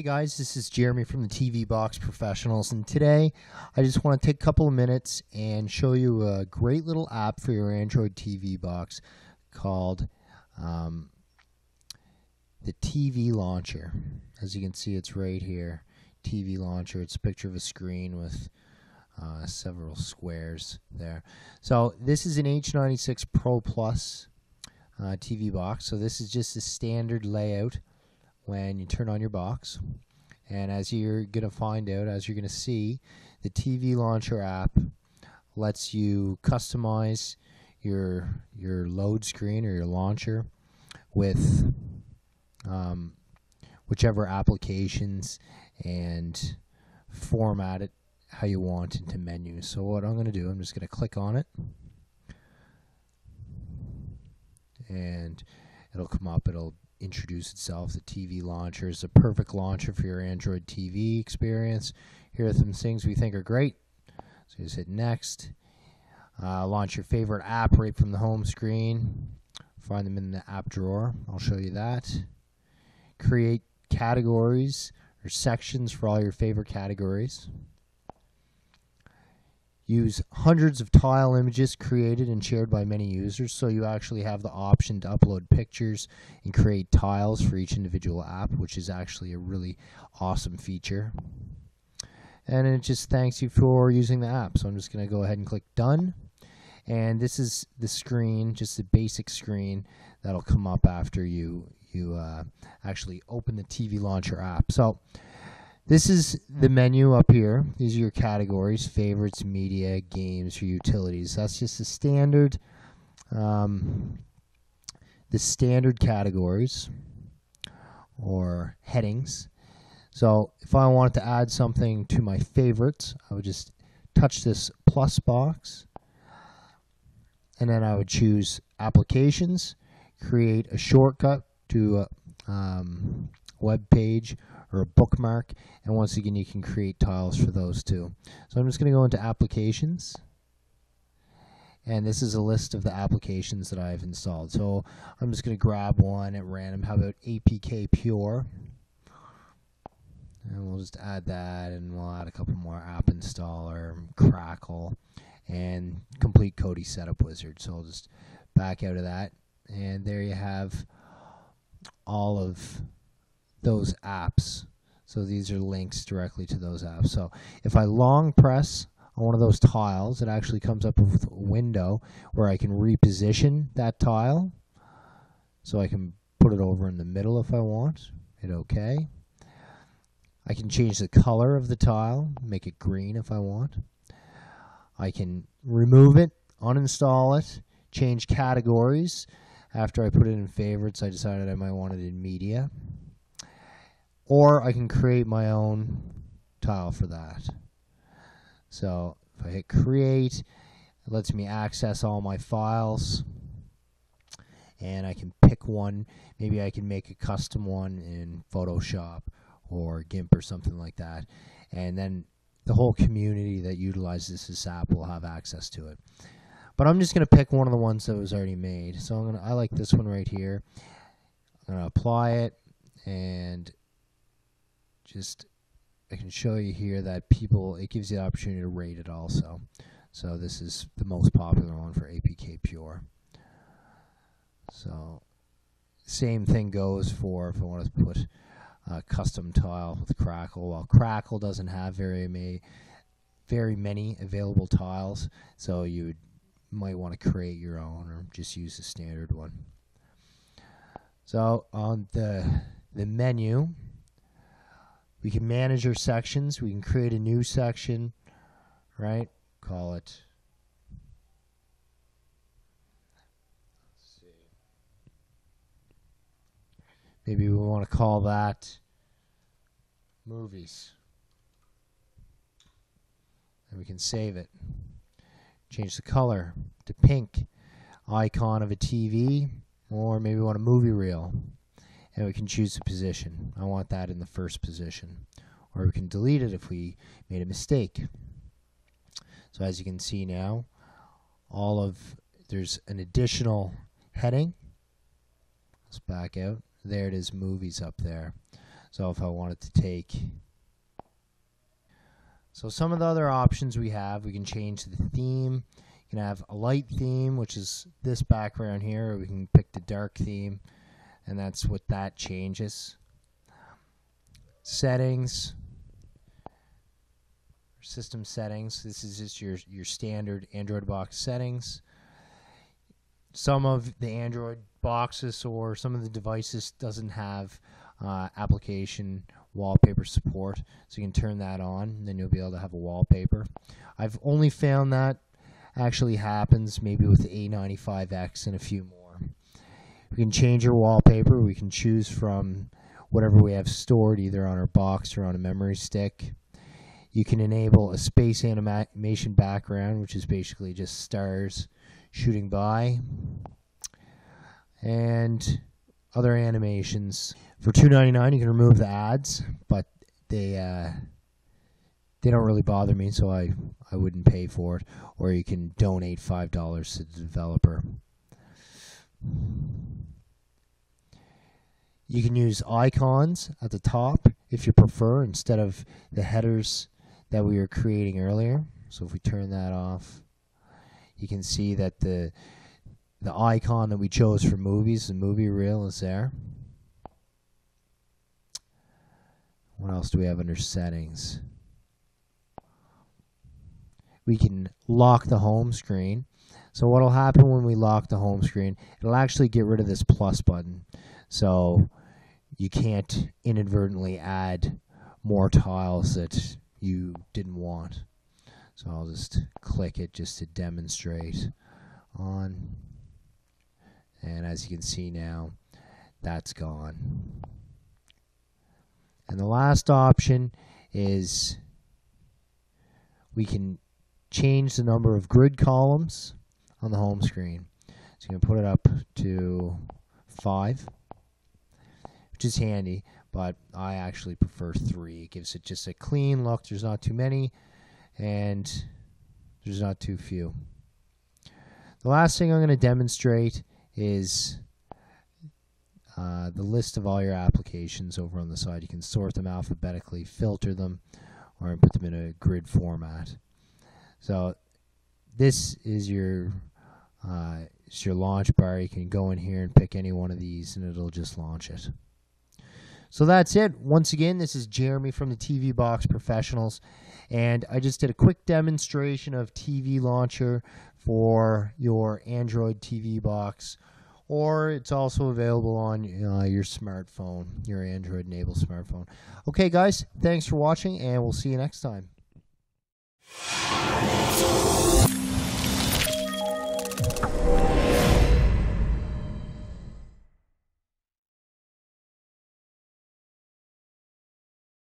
Hey guys, this is Jeremy from the TV Box Professionals, and today I just want to take a couple of minutes and show you a great little app for your Android TV box called um, the TV Launcher. As you can see, it's right here. TV Launcher. It's a picture of a screen with uh, several squares there. So this is an H96 Pro Plus uh, TV box. So this is just a standard layout when you turn on your box. And as you're going to find out, as you're going to see, the TV Launcher app lets you customize your your load screen or your launcher with um, whichever applications and format it how you want into menus. So what I'm going to do, I'm just going to click on it. And it'll come up, it'll introduce itself. The TV launcher is a perfect launcher for your Android TV experience. Here are some things we think are great. So just hit next. Uh, launch your favorite app right from the home screen. Find them in the app drawer. I'll show you that. Create categories or sections for all your favorite categories. Use hundreds of tile images created and shared by many users, so you actually have the option to upload pictures and create tiles for each individual app, which is actually a really awesome feature. And it just thanks you for using the app. So I'm just going to go ahead and click Done. And this is the screen, just the basic screen that'll come up after you you uh, actually open the TV Launcher app. So this is the menu up here. These are your categories, favorites, media, games, or utilities. That's just the standard, um, the standard categories or headings. So if I wanted to add something to my favorites, I would just touch this plus box, and then I would choose applications, create a shortcut to a um, web page or a bookmark. And once again, you can create tiles for those too. So I'm just going to go into applications. And this is a list of the applications that I've installed. So I'm just going to grab one at random. How about APK Pure? And we'll just add that, and we'll add a couple more app installer, Crackle, and complete Kodi setup wizard. So I'll just back out of that. And there you have all of those apps. So these are links directly to those apps. So if I long press on one of those tiles, it actually comes up with a window where I can reposition that tile. So I can put it over in the middle if I want. Hit OK. I can change the color of the tile, make it green if I want. I can remove it, uninstall it, change categories. After I put it in favorites, I decided I might want it in media or I can create my own tile for that. So if I hit create, it lets me access all my files and I can pick one. Maybe I can make a custom one in Photoshop or GIMP or something like that. And then the whole community that utilizes this app will have access to it. But I'm just going to pick one of the ones that was already made. So I'm going to I like this one right here. I'm going to apply it and just I can show you here that people it gives you the opportunity to rate it also. So this is the most popular one for APK Pure. So same thing goes for if I want to put a custom tile with Crackle. Well, Crackle doesn't have very many, very many available tiles, so you might want to create your own or just use the standard one. So on the the menu, we can manage our sections. We can create a new section, right? Call it. Maybe we want to call that movies. And we can save it. Change the color to pink. Icon of a TV. Or maybe we want a movie reel and we can choose the position. I want that in the first position. Or we can delete it if we made a mistake. So as you can see now, all of there's an additional heading. Let's back out. There it is, movies up there. So if I wanted to take so some of the other options we have, we can change the theme. You can have a light theme, which is this background here, or we can pick the dark theme, and that's what that changes. Settings, system settings. This is just your your standard Android box settings. Some of the Android boxes or some of the devices doesn't have uh, application wallpaper support. So you can turn that on, and then you'll be able to have a wallpaper. I've only found that actually happens maybe with the A95X and a few more. We can change your wallpaper. We can choose from whatever we have stored either on our box or on a memory stick. You can enable a space animation background, which is basically just stars shooting by. And other animations. For $2.99, you can remove the ads, but they uh, they don't really bother me, so I I wouldn't pay for it. Or you can donate five dollars to the developer. You can use icons at the top if you prefer instead of the headers that we were creating earlier. So if we turn that off, you can see that the the icon that we chose for movies, the movie reel is there. What else do we have under settings? We can lock the home screen. So what will happen when we lock the home screen, it'll actually get rid of this plus button. So you can't inadvertently add more tiles that you didn't want. So I'll just click it just to demonstrate on. And as you can see now that's gone. And the last option is we can change the number of grid columns on the home screen. So you can put it up to five which is handy but I actually prefer three it gives it just a clean look there's not too many and there's not too few the last thing I'm going to demonstrate is uh, the list of all your applications over on the side. You can sort them alphabetically, filter them, or put them in a grid format. So this is your uh, it's your launch bar. You can go in here and pick any one of these, and it'll just launch it. So that's it. Once again, this is Jeremy from the TV Box Professionals, and I just did a quick demonstration of TV Launcher for your Android TV box, or it's also available on uh, your smartphone, your Android enabled smartphone. Okay, guys, thanks for watching, and we'll see you next time.